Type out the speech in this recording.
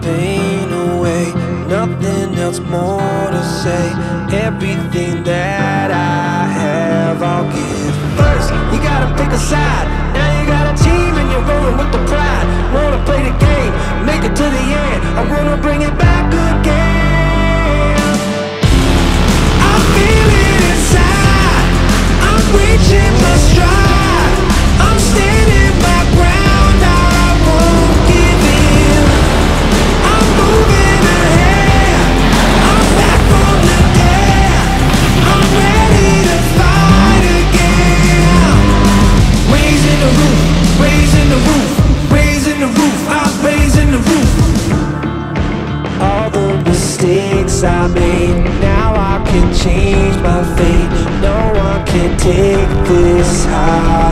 pain away. Nothing else more to say. Everything that I have I'll give. First, you gotta pick a side. Now you got a team and you're rolling with the pride. Wanna play the game, make it to the end. I wanna bring it back again. I feel it inside. I'm reaching my stride. Mistakes I made, now I can change my fate. No one can take this heart